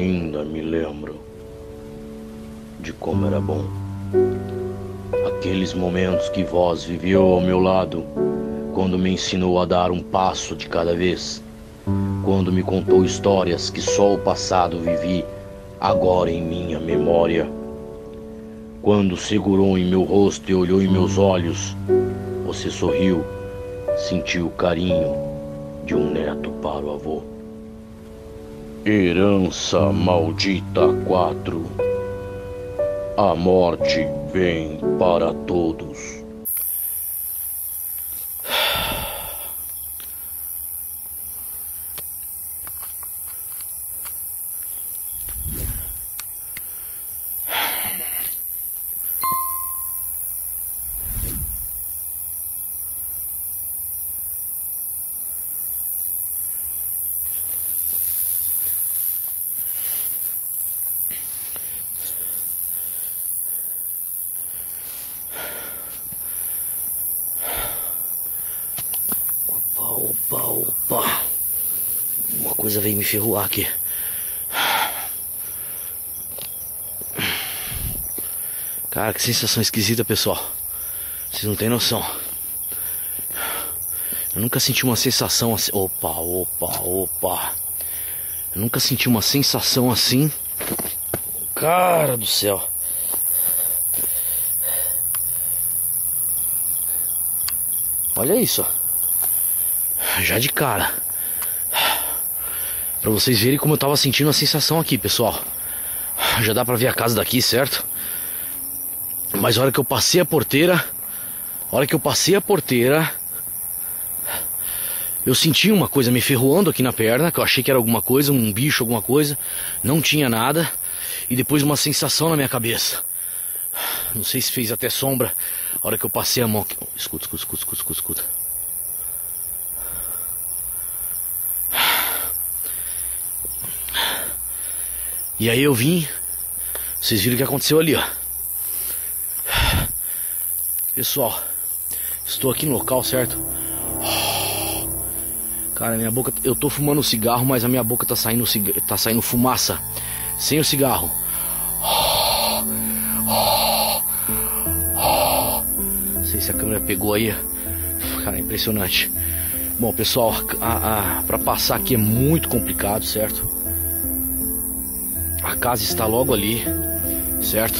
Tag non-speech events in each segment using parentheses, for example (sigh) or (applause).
ainda me lembro de como era bom. Aqueles momentos que vós viveu ao meu lado, quando me ensinou a dar um passo de cada vez, quando me contou histórias que só o passado vivi, agora em minha memória. Quando segurou em meu rosto e olhou em meus olhos, você sorriu, sentiu o carinho de um neto para o avô. Herança maldita 4 A morte vem para todos. Opa, opa. Uma coisa veio me ferroar aqui. Cara, que sensação esquisita, pessoal. Vocês não têm noção. Eu nunca senti uma sensação assim. Opa, opa, opa. Eu nunca senti uma sensação assim. Cara do céu. Olha isso, já de cara. Pra vocês verem como eu tava sentindo a sensação aqui, pessoal. Já dá pra ver a casa daqui, certo? Mas a hora que eu passei a porteira, a hora que eu passei a porteira, eu senti uma coisa me ferroando aqui na perna, que eu achei que era alguma coisa, um bicho, alguma coisa. Não tinha nada. E depois uma sensação na minha cabeça. Não sei se fez até sombra. A hora que eu passei a mão. Escuta, escuta, escuta, escuta, escuta, E aí eu vim. Vocês viram o que aconteceu ali, ó. Pessoal, estou aqui no local, certo? Cara, minha boca. Eu tô fumando cigarro, mas a minha boca tá saindo, tá saindo fumaça. Sem o cigarro. Não sei se a câmera pegou aí. Cara, impressionante. Bom, pessoal, a, a, pra passar aqui é muito complicado, certo? A casa está logo ali, certo?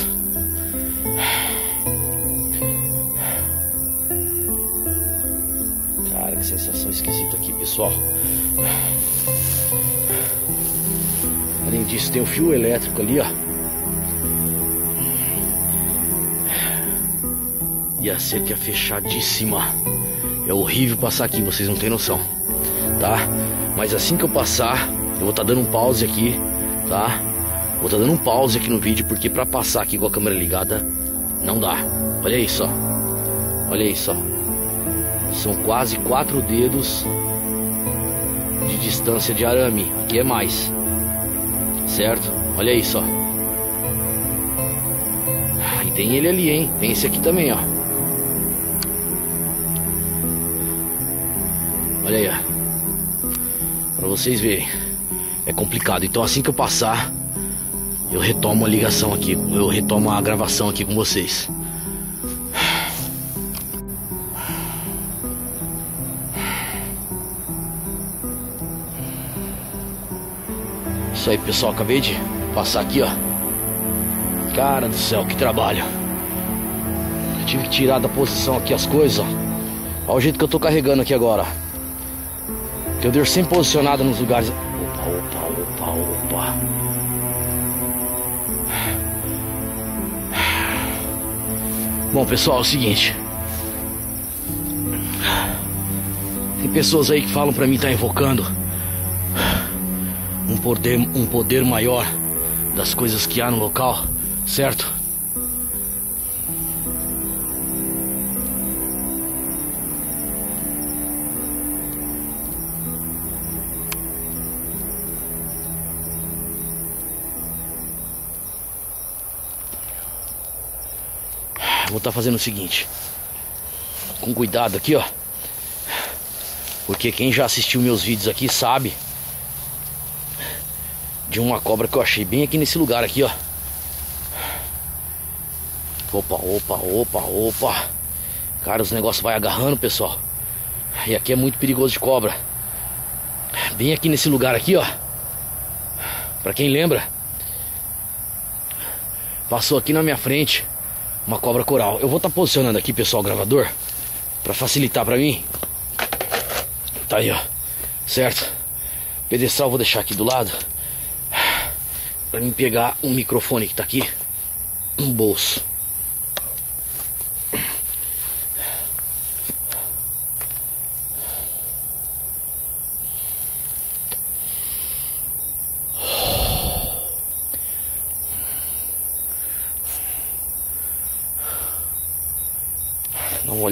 Cara, que sensação esquisita aqui, pessoal. Além disso, tem o um fio elétrico ali, ó. E a cerca é fechadíssima. É horrível passar aqui, vocês não têm noção, tá? Mas assim que eu passar, eu vou estar tá dando um pause aqui, tá? Vou estar tá dando um pause aqui no vídeo porque para passar aqui com a câmera ligada não dá. Olha isso, ó. Olha isso, ó. São quase quatro dedos de distância de arame. Aqui é mais. Certo? Olha isso, ó. Ah, e tem ele ali, hein? Tem esse aqui também, ó. Olha aí, ó. Pra vocês verem. É complicado. Então assim que eu passar, eu retomo a ligação aqui, eu retomo a gravação aqui com vocês. Isso aí, pessoal, acabei de passar aqui, ó. Cara do céu, que trabalho. Eu tive que tirar da posição aqui as coisas, ó. Olha o jeito que eu tô carregando aqui agora. Eu deixo sempre posicionado nos lugares. Bom, pessoal, é o seguinte. Tem pessoas aí que falam para mim estar tá invocando um poder, um poder maior das coisas que há no local, certo? Vou estar tá fazendo o seguinte. Com cuidado aqui, ó. Porque quem já assistiu meus vídeos aqui sabe de uma cobra que eu achei bem aqui nesse lugar aqui, ó. Opa, opa, opa, opa. Cara, os negócios vai agarrando, pessoal. E aqui é muito perigoso de cobra. Bem aqui nesse lugar aqui, ó. Pra quem lembra, passou aqui na minha frente uma cobra coral. Eu vou estar tá posicionando aqui, pessoal, o gravador, para facilitar para mim. Tá aí, ó. Certo? Pedestral vou deixar aqui do lado para mim pegar um microfone que tá aqui no bolso.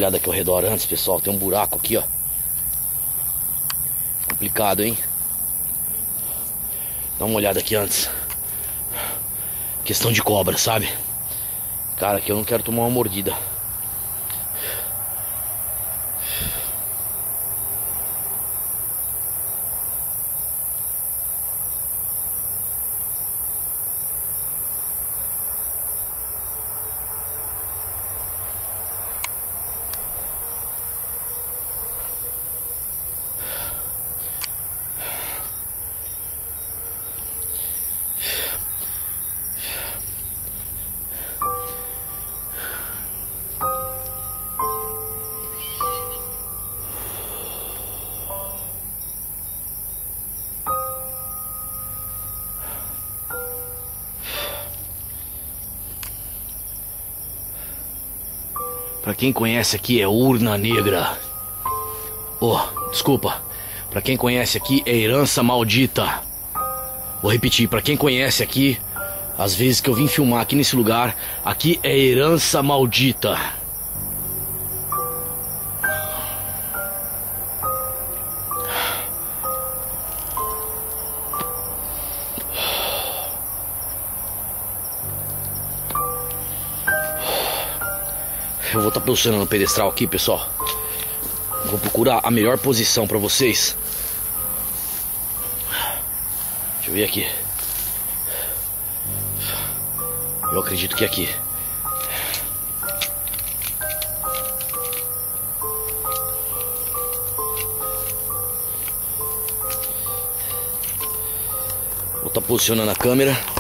Olhada aqui ao redor antes, pessoal. Tem um buraco aqui, ó. Complicado, hein? Dá uma olhada aqui antes. Questão de cobra, sabe? Cara, que eu não quero tomar uma mordida. Para quem conhece aqui é urna negra. Oh, desculpa. Para quem conhece aqui é herança maldita. Vou repetir, para quem conhece aqui, às vezes que eu vim filmar aqui nesse lugar, aqui é herança maldita. Posicionando o pedestral aqui, pessoal. Vou procurar a melhor posição para vocês. Deixa eu ver aqui. Eu acredito que é aqui. Vou estar tá posicionando a câmera.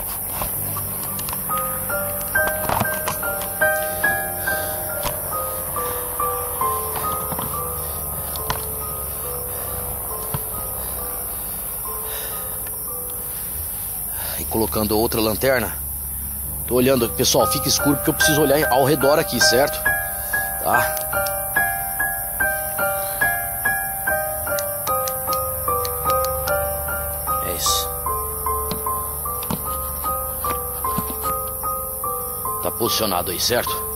Colocando outra lanterna. Tô olhando, pessoal, fica escuro porque eu preciso olhar ao redor aqui, certo? Tá? É isso. Tá posicionado aí, certo?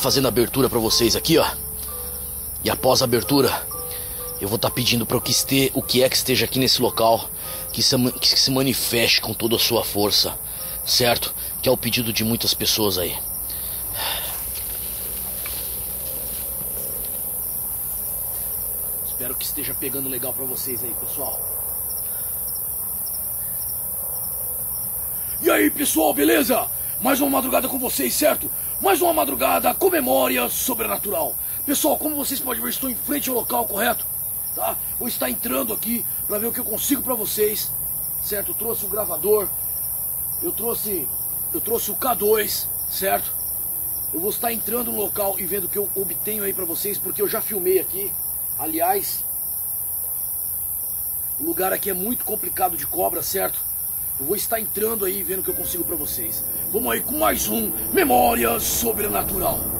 Fazendo a abertura para vocês aqui, ó. E após a abertura, eu vou estar tá pedindo para o que este, o que é que esteja aqui nesse local que se, que se manifeste com toda a sua força, certo? Que é o pedido de muitas pessoas aí. Espero que esteja pegando legal para vocês aí, pessoal. E aí, pessoal, beleza? Mais uma madrugada com vocês, certo? Mais uma madrugada com memória sobrenatural. Pessoal, como vocês podem ver, estou em frente ao local, correto? Tá? Vou estar entrando aqui para ver o que eu consigo para vocês. Certo? Eu trouxe o gravador. Eu trouxe eu trouxe o K2, certo? Eu vou estar entrando no local e vendo o que eu obtenho aí para vocês, porque eu já filmei aqui. Aliás, o lugar aqui é muito complicado de cobra, certo? Eu vou estar entrando aí vendo o que eu consigo para vocês. Vamos aí com mais um Memória Sobrenatural.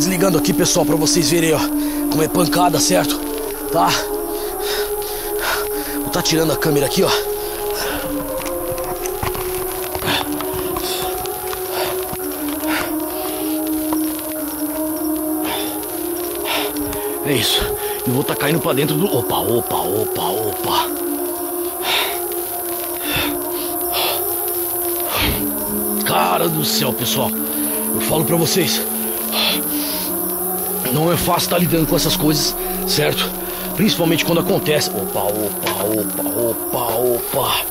Desligando aqui, pessoal, pra vocês verem, ó. Como é pancada, certo? Tá? Vou tá tirando a câmera aqui, ó. É isso. E vou tá caindo pra dentro do. Opa, opa, opa, opa. Cara do céu, pessoal. Eu falo pra vocês. Não é fácil estar lidando com essas coisas, certo? Principalmente quando acontece. Opa, opa, opa, opa, opa.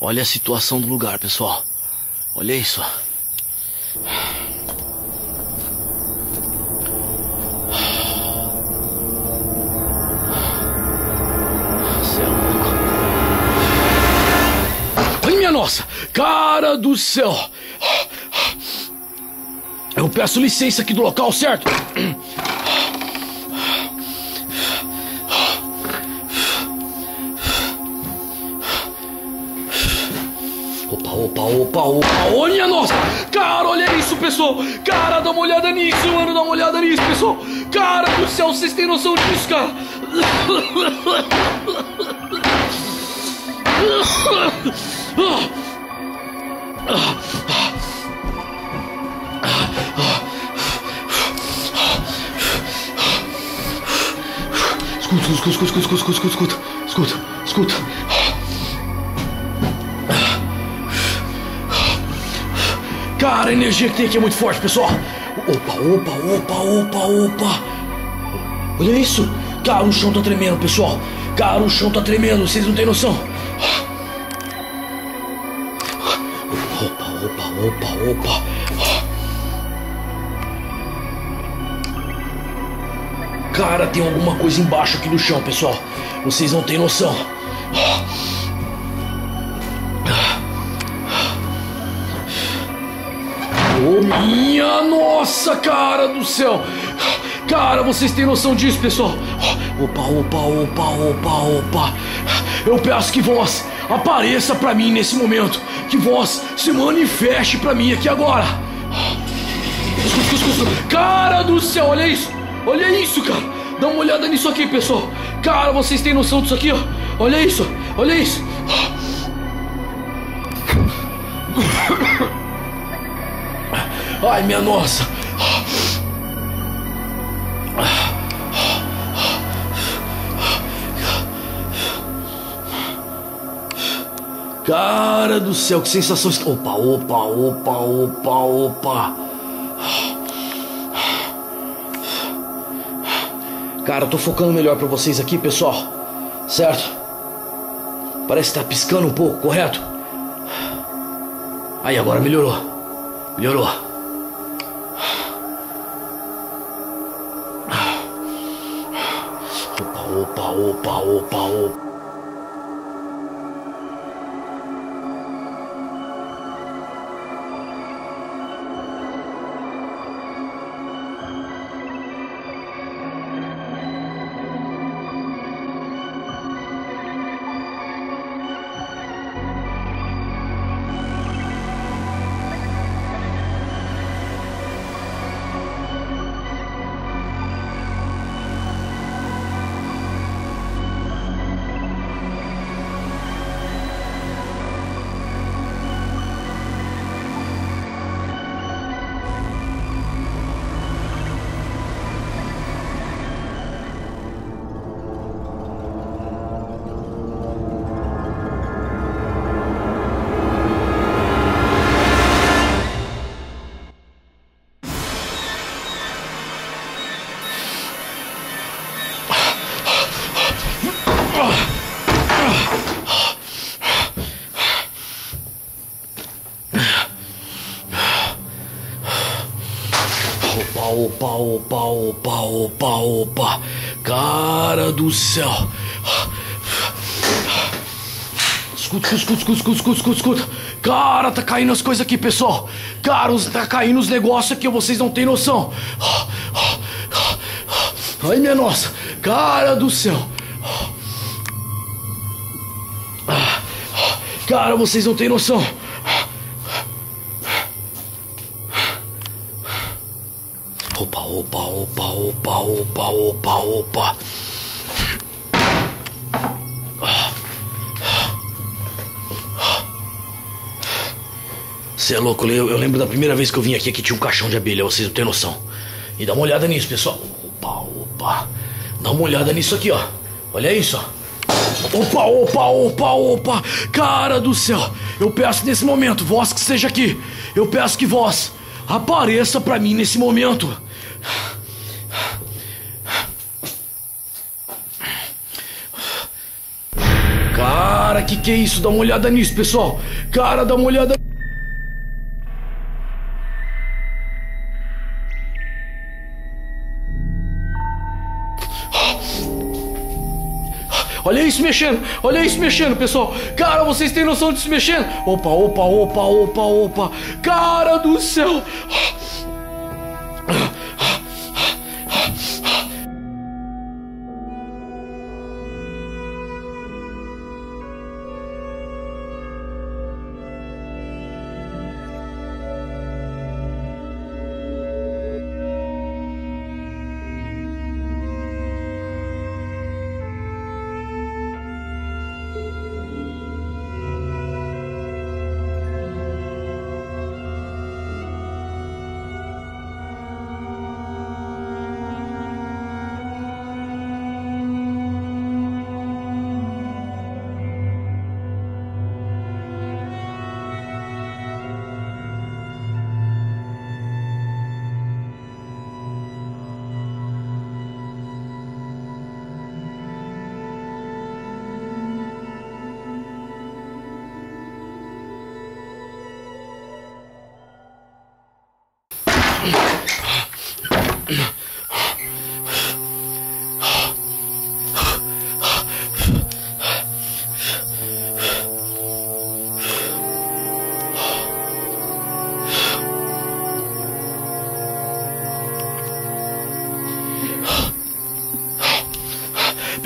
Olha a situação do lugar, pessoal. Olha isso. Nossa, cara do céu! Eu peço licença aqui do local, certo? Opa, opa, opa, opa, olha nossa! Cara, olha isso, pessoal! Cara, dá uma olhada nisso, mano, dá uma olhada nisso, pessoal! Cara do céu, vocês têm noção disso, cara? Escuta, (laughs) escuta, escuta, escuta, escuta, escuta, escuta, escuta, escuta. Cara, a energia que tem aqui é muito forte, pessoal. Opa, opa, opa, opa, opa. Olha isso. Cara, o chão tá tremendo, pessoal. Cara, o chão tá tremendo, vocês não têm noção. opa, opa. Cara, tem alguma coisa embaixo aqui do chão, pessoal. Vocês não têm noção. Oh, minha nossa, cara do céu! Cara, vocês têm noção disso, pessoal? Opa, opa, opa, opa, opa. Eu peço que vós apareça para mim nesse momento que vós se manifeste para mim aqui agora. Cara do céu, olha isso. Olha isso, cara. Dá uma olhada nisso aqui, pessoal. Cara, vocês têm noção disso aqui, ó? Olha isso, olha isso. Ai, minha nossa. Cara do céu, que sensação. Opa, opa, opa, opa, opa. Cara, eu tô focando melhor para vocês aqui, pessoal. Certo? Parece que tá piscando um pouco, correto? Aí, agora melhorou. Melhorou. Opa, opa, opa, opa, opa. Opa, opa, opa, opa, opa. Cara do céu. Escuta, escuta, escuta, escuta, escuta, escuta, escuta. Cara, tá caindo as coisas aqui, pessoal. Cara, tá caindo os negócios aqui, vocês não têm noção. Ai, minha nossa. Cara do céu. Cara, vocês não têm noção. Opa, opa, opa, opa, opa, opa. Você é louco, eu, eu lembro da primeira vez que eu vim aqui que tinha um caixão de abelha, vocês não têm noção. E dá uma olhada nisso, pessoal. Opa, opa. Dá uma olhada nisso aqui, ó. Olha isso, ó. Opa, opa, opa, opa! Cara do céu! Eu peço nesse momento, vós que esteja aqui, eu peço que vós apareça para mim nesse momento. Cara, que que é isso? Dá uma olhada nisso, pessoal. Cara, dá uma olhada Olha isso mexendo, olha isso mexendo, pessoal. Cara, vocês têm noção disso mexendo? Opa, opa, opa, opa, opa. Cara do céu.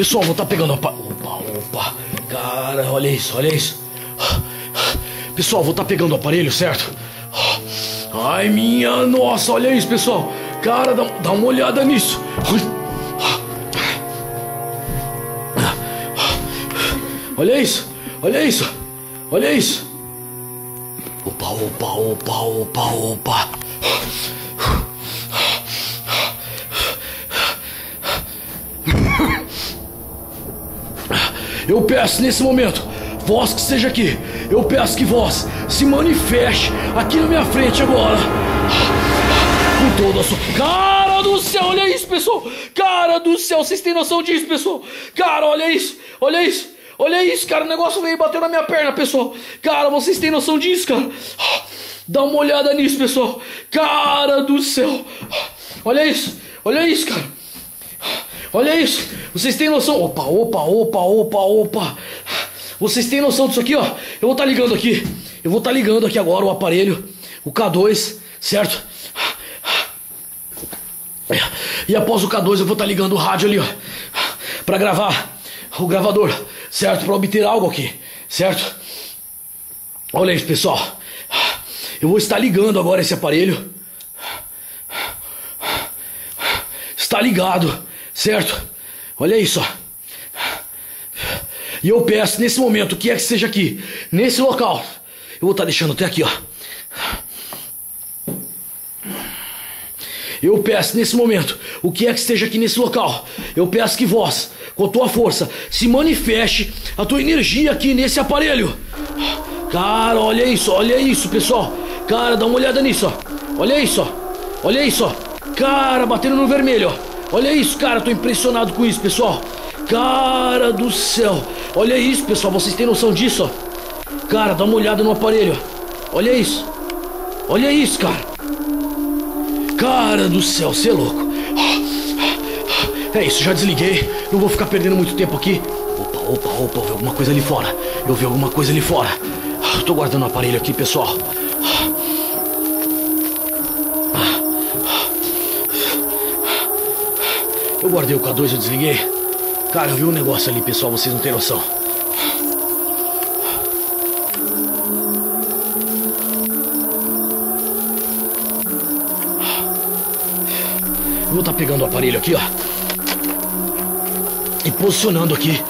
Pessoal, vou estar tá pegando. Opa, opa, opa. Cara, olha isso, olha isso. Pessoal, vou estar tá pegando o aparelho, certo? Ai, minha nossa, olha isso, pessoal. Cara, dá, dá uma olhada nisso. Olha isso, olha isso, olha isso. Opa, opa, opa, opa, opa. Eu peço nesse momento, vós que esteja aqui, eu peço que vós se manifeste aqui na minha frente agora. Com toda a sua. Cara do céu, olha isso, pessoal! Cara do céu, vocês têm noção disso, pessoal? Cara, olha isso, olha isso, olha isso, cara. O negócio veio bateu na minha perna, pessoal. Cara, vocês têm noção disso, cara? Dá uma olhada nisso, pessoal. Cara do céu. Olha isso, olha isso, cara. Olha isso. Vocês têm noção? Opa, opa, opa, opa, opa. Vocês têm noção disso aqui, ó? Eu vou estar tá ligando aqui. Eu vou estar tá ligando aqui agora o aparelho, o K2, certo? E após o K2 eu vou estar tá ligando o rádio ali, ó, para gravar o gravador, certo? Para obter algo aqui, certo? Olha isso, pessoal. Eu vou estar ligando agora esse aparelho. Está ligado Certo? Olha isso, ó. E eu peço nesse momento, que é que seja aqui, nesse local, eu vou estar tá deixando até aqui, ó. Eu peço nesse momento, o que é que esteja aqui nesse local, eu peço que vós, com a tua força, se manifeste a tua energia aqui nesse aparelho. Cara, olha isso, olha isso, pessoal. Cara, dá uma olhada nisso, ó. Olha isso, ó. Olha isso, ó. Cara, batendo no vermelho, ó. Olha isso, cara, tô impressionado com isso, pessoal. Cara do céu. Olha isso, pessoal, vocês têm noção disso, ó? Cara, dá uma olhada no aparelho. Olha isso. Olha isso, cara. Cara do céu, você é louco. É isso, já desliguei. Não vou ficar perdendo muito tempo aqui. Opa, opa, opa, eu vi alguma coisa ali fora. Eu vi alguma coisa ali fora. Tô guardando o aparelho aqui, pessoal. Eu guardei o K2, eu desliguei. Cara, eu vi um negócio ali, pessoal, vocês não têm noção. Vou estar tá pegando o aparelho aqui, ó. E posicionando aqui.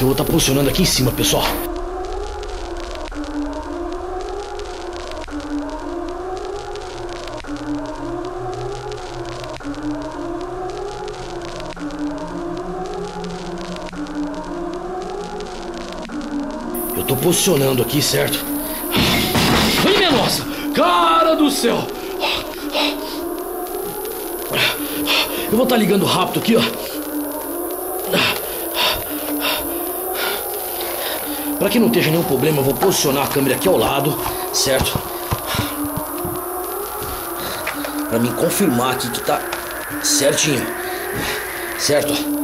Eu vou estar tá posicionando aqui em cima, pessoal. Eu tô posicionando aqui, certo? Do céu! Eu vou estar tá ligando rápido aqui, ó. Para que não esteja nenhum problema, eu vou posicionar a câmera aqui ao lado, certo? Para mim confirmar aqui que tá certinho. Certo?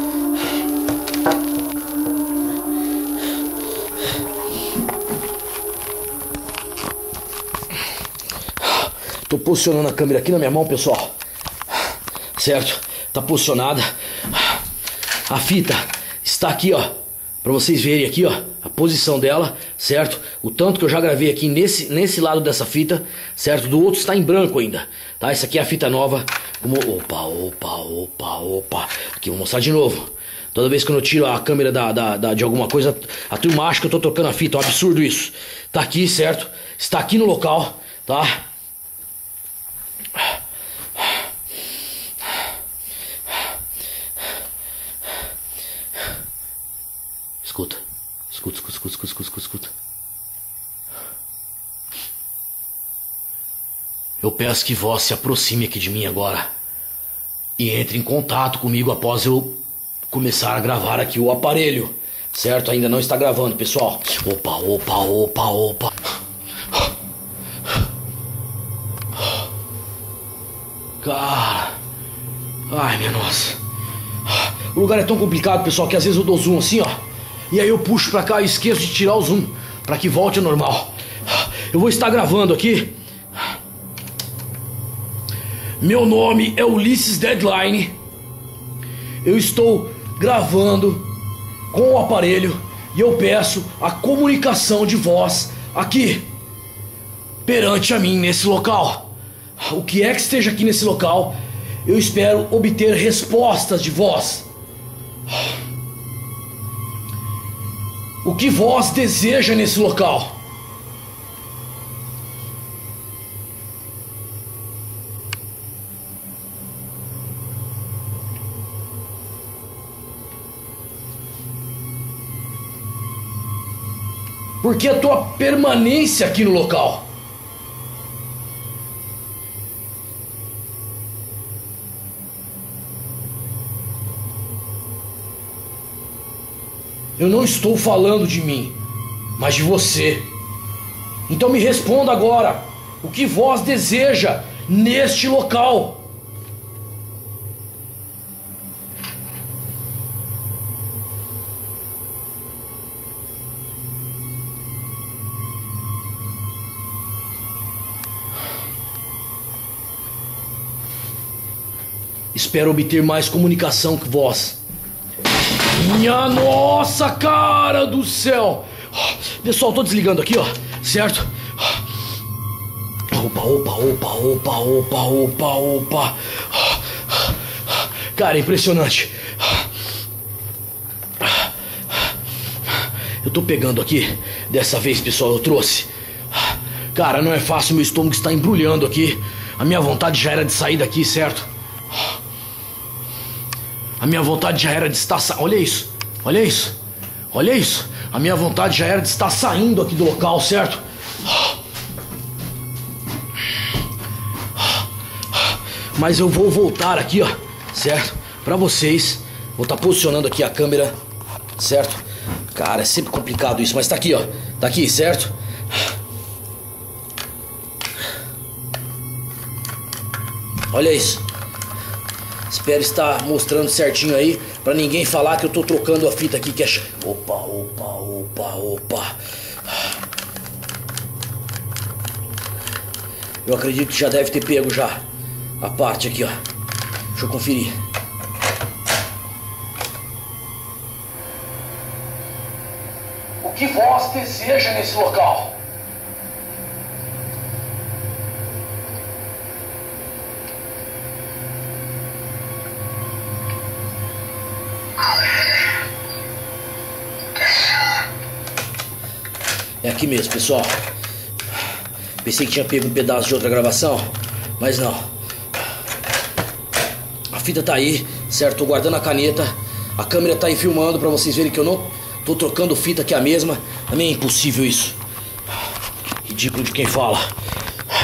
Posicionando a câmera aqui na minha mão, pessoal. Certo? Tá posicionada. A fita está aqui, ó. Para vocês verem aqui, ó, a posição dela, certo? O tanto que eu já gravei aqui nesse, nesse lado dessa fita, certo? Do outro está em branco ainda, tá? Essa aqui é a fita nova. Como... Opa, opa, opa, opa. Aqui, vou mostrar de novo. Toda vez que eu tiro a câmera da, da, da, de alguma coisa, a turma acha que eu tô trocando a fita. É um absurdo isso. Tá aqui, certo? Está aqui no local, tá? Escuta. Escuta, escuta, escuta, escuta, escuta, escuta. Eu peço que vós se aproxime aqui de mim agora e entre em contato comigo após eu começar a gravar aqui o aparelho. Certo? Ainda não está gravando, pessoal. Opa, opa, opa, opa. Cara. Ai, minha nossa. O lugar é tão complicado, pessoal, que às vezes eu dou zoom assim, ó. E aí eu puxo pra cá e esqueço de tirar o zoom para que volte ao normal. Eu vou estar gravando aqui. Meu nome é Ulisses Deadline. Eu estou gravando com o aparelho e eu peço a comunicação de voz aqui perante a mim nesse local o que é que esteja aqui nesse local, eu espero obter respostas de vós. O que vós deseja nesse local? Porque a tua permanência aqui no local? Eu não estou falando de mim, mas de você. Então me responda agora: o que vós deseja neste local? Espero obter mais comunicação que vós. Minha nossa, cara do céu! Pessoal, tô desligando aqui, ó, certo? Opa, opa, opa, opa, opa, opa, opa. Cara, impressionante. Eu tô pegando aqui. Dessa vez, pessoal, eu trouxe. Cara, não é fácil, meu estômago está embrulhando aqui. A minha vontade já era de sair daqui, certo? Minha vontade já era de estar sa... Olha isso. Olha isso. Olha isso. A minha vontade já era de estar saindo aqui do local, certo? Mas eu vou voltar aqui, ó, certo? Para vocês. Vou estar tá posicionando aqui a câmera, certo? Cara, é sempre complicado isso, mas tá aqui, ó. Tá aqui, certo? Olha isso. Espero estar mostrando certinho aí para ninguém falar que eu tô trocando a fita aqui que é Opa, opa, opa, opa. Eu acredito que já deve ter pego já a parte aqui, ó. Deixa eu conferir. O que vós deseja nesse local? Aqui mesmo, pessoal. Pensei que tinha pego um pedaço de outra gravação, mas não. A fita tá aí, certo? Tô guardando a caneta. A câmera tá aí filmando pra vocês verem que eu não tô trocando fita que é a mesma. Também é impossível isso. Ridículo de quem fala.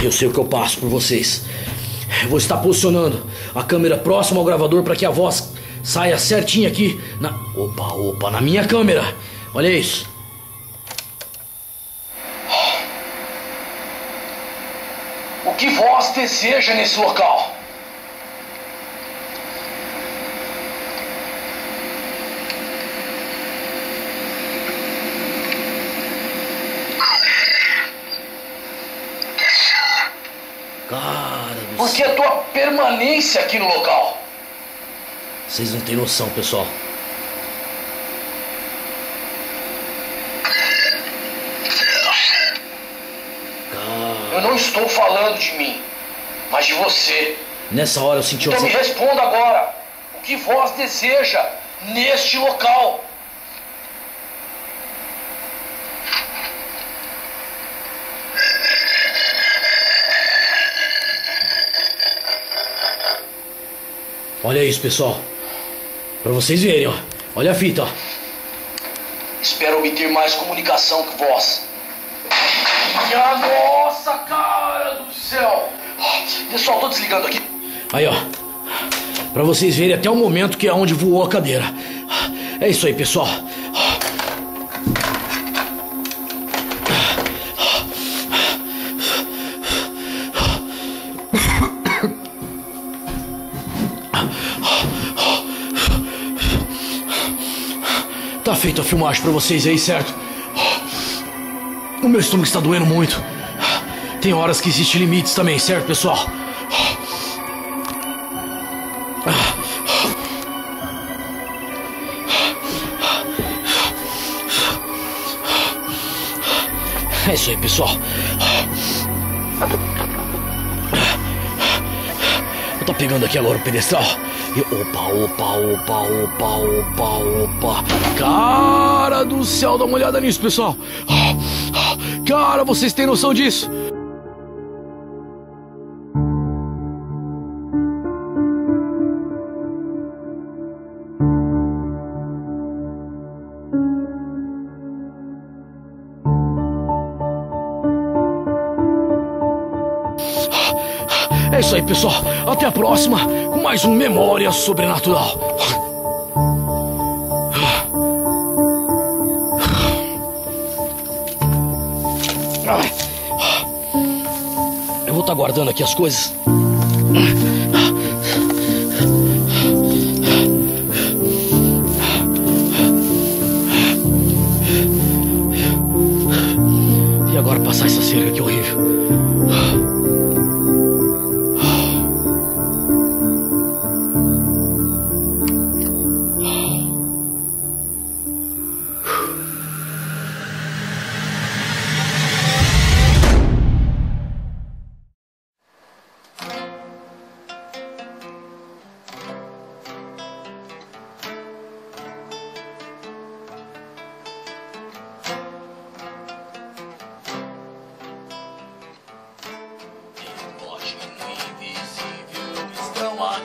Eu sei o que eu passo por vocês. Eu vou estar posicionando a câmera próxima ao gravador para que a voz saia certinha aqui na. Opa, opa, na minha câmera. Olha isso. O que voz deseja nesse local? Cara do Porque a tua permanência aqui no local. Vocês não têm noção, pessoal. Eu não estou falando de mim, mas de você. Nessa hora eu senti Então me responda agora. O que vós deseja neste local? Olha isso, pessoal. Para vocês verem, ó. Olha a fita, ó. Espero obter mais comunicação que vós. Minha nossa, cara do céu! Pessoal, tô desligando aqui. Aí, ó. Pra vocês verem até o momento que é onde voou a cadeira. É isso aí, pessoal. Tá feita a filmagem pra vocês aí, certo? O meu estômago está doendo muito. Tem horas que existem limites também, certo, pessoal? É isso aí, pessoal. Eu tô pegando aqui agora o pedestal. E opa, opa, opa, opa, opa, opa. Cara do céu, dá uma olhada nisso, pessoal. Cara, vocês têm noção disso? É isso aí, pessoal. Até a próxima com mais um Memória Sobrenatural. Eu vou estar tá guardando aqui as coisas.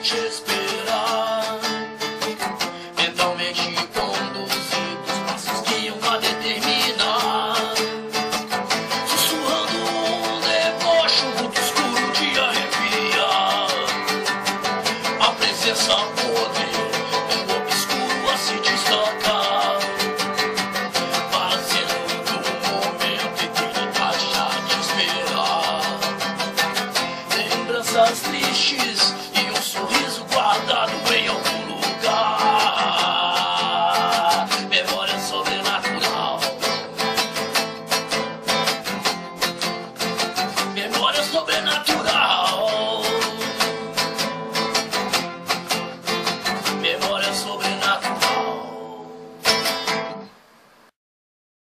watches.